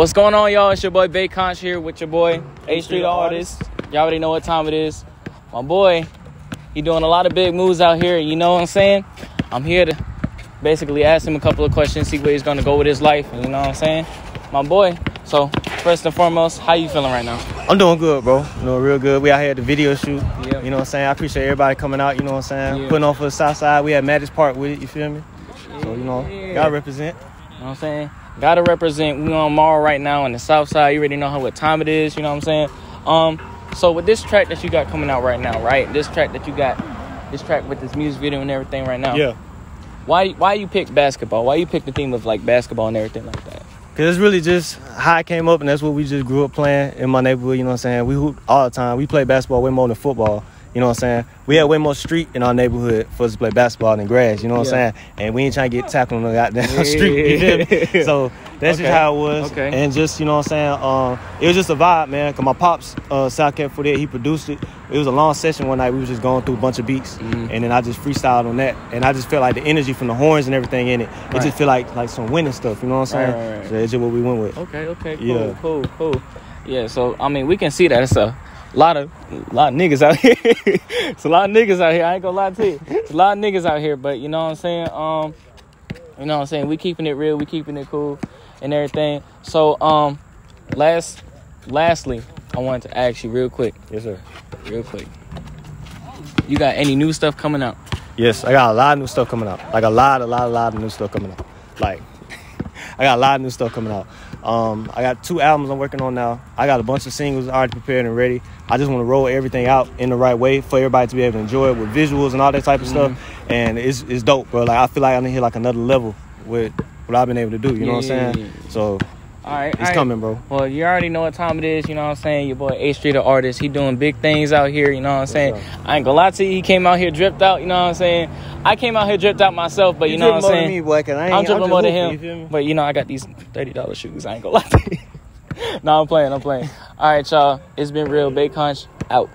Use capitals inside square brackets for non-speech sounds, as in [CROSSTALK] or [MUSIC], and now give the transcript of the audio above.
What's going on, y'all? It's your boy Bayconch here with your boy H3 Artist. Y'all already know what time it is. My boy, he doing a lot of big moves out here. You know what I'm saying? I'm here to basically ask him a couple of questions, see where he's gonna go with his life. You know what I'm saying? My boy. So first and foremost, how you feeling right now? I'm doing good, bro. You know, real good. We out here at the video shoot. Yeah. You know what I'm saying? I appreciate everybody coming out, you know what I'm saying? Yeah. Putting on for the South Side. We had Maddox Park with it, you feel me? So, you know, Yeah. gotta represent. You know what I'm saying? Gotta represent. We on Mall right now on the south side. You already know how what time it is. You know what I'm saying? Um, so with this track that you got coming out right now, right? This track that you got, this track with this music video and everything right now. Yeah. Why why you pick basketball? Why you pick the theme of like basketball and everything like that? Cause it's really just how I came up and that's what we just grew up playing in my neighborhood, you know what I'm saying? We hoop all the time. We play basketball way more than football. You know what I'm saying? We had way more street in our neighborhood for us to play basketball than grass, you know what Yeah. I'm saying? And we ain't trying to get tackled on the goddamn [LAUGHS] street. Feel me? So that's Okay. just how it was. Okay. And just, you know what I'm saying? Um, it was just a vibe, man. Cause my pops, uh, South Cat for that, he produced it. It was a long session one night. We was just going through a bunch of beats, Mhm. and then I just freestyled on that. And I just felt like the energy from the horns and everything in it. It Right. just feel like like some winning stuff. You know what I'm Right, saying? right, right. So that's just what we went with. Okay, okay, cool, Yeah. cool, cool. Yeah, so I mean, we can see that it's a lot of lot of niggas out [LAUGHS] here. it's a lot of niggas out here. I ain't gonna lie to you. It's a lot of niggas out here, but you know what I'm saying. Um, you know what I'm saying. We keeping it real. We keeping it cool and everything. So um, last, lastly, I wanted to ask you real quick, Yes, sir. real quick. You got any new stuff coming out? Yes, I got a lot of new stuff coming out. Like a lot, a lot, a lot of new stuff coming out. Like [LAUGHS] I got a lot of new stuff coming out. Um, I got two albums I'm working on now. I got a bunch of singles already prepared and ready. I just want to roll everything out in the right way for everybody to be able to enjoy it with visuals and all that type of stuff. And it's it's dope, bro. Like I feel like I'm here like another level with what I've been able to do. You know what I'm yeah, saying? So All right, it's coming, bro. Well, you already know what time it is, you know what I'm saying? Your boy H3 the artist, he doing big things out here, you know what I'm saying? I ain't gonna lie to you, he came out here dripped out, you know what I'm saying? I came out here dripped out myself, but you, know what I'm saying? Me, boy, 'cause I ain't, I'm dripping more than you him. But you know, I got these $30 shoes, I ain't gonna lie to you. [LAUGHS] no, I'm playing, I'm playing. All right, y'all, it's been real, Bayconch out.